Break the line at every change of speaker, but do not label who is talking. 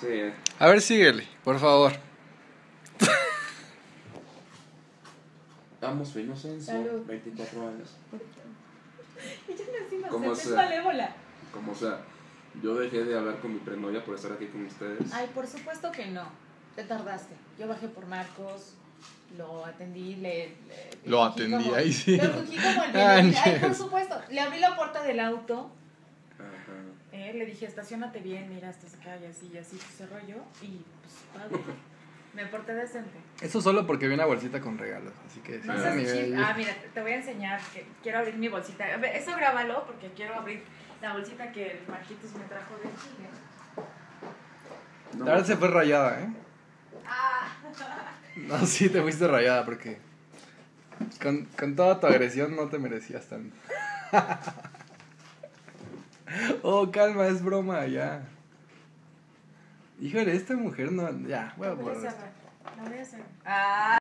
Sí.
A ver, síguele, por favor.
Amo su inocencia,
Salud.
24 años.
Ella no es inocente,
¿Cómo
es
sea?
malévola.
Como sea, yo dejé de hablar con mi prenovia por estar aquí con ustedes.
Ay, por supuesto que no. Te tardaste. Yo bajé por Marcos, lo atendí, le. le-
Lo atendí,
como-
ahí sí.
Lo fingí como el
Ah,
bien. Ay, por supuesto. Le abrí la puerta del auto. Eh, le dije, estacionate bien, mira, hasta acá y así y así. Pues cerró yo y pues padre. Me porté decente.
Eso solo porque vi una bolsita con regalos, así que
No seas
ni
chis-
bello.
Ah, mira, te- te voy a enseñar que quiero abrir mi bolsita. A ver, Eso grábalo porque quiero abrir la bolsita que el Marquitos me trajo de Chile.
No,
La verdad se fue rayada, ¿eh?
Ah,
No, sí, te fuiste rayada porque con, con toda tu agresión no te merecías tanto. oh, calma, es broma, ya. Híjole, esta mujer no... Ya, voy a
la voy a
borrar.
La voy a cerrar. Ah.